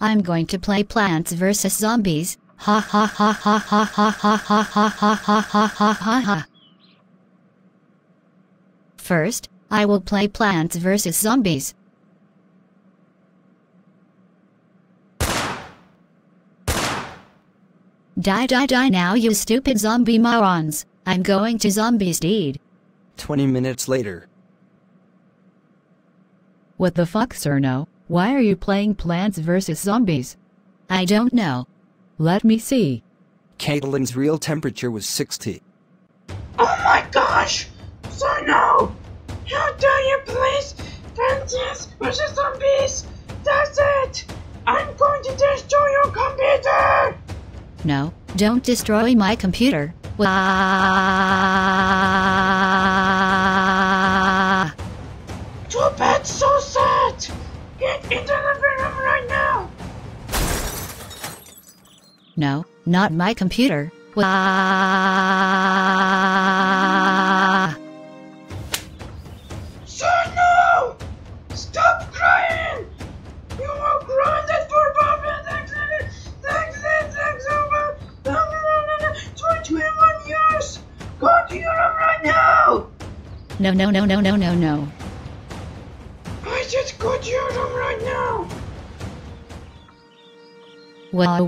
I'm going to play Plants vs. Zombies. Ha ha ha ha ha ha ha ha ha ha ha ha ha ha. First, I will play Plants vs. Zombies. Die die die now you stupid zombie morons. I'm going to zombies deed. 20 minutes later. What the fuck, Cirno? Why are you playing Plants vs. Zombies? I don't know. Let me see. Caitlin's real temperature was 60. Oh my gosh! So no! How dare you please? Plants vs. Zombies! That's it! I'm going to destroy your computer! No, don't destroy my computer. Wah. Too bad, so sad! Get into the room right now! No, not my computer. Wah. No! Stop crying! You are grounded for Bobbin Twenty-one years! Go to room right now! No no no no no no no. Just got you on right now. Wow,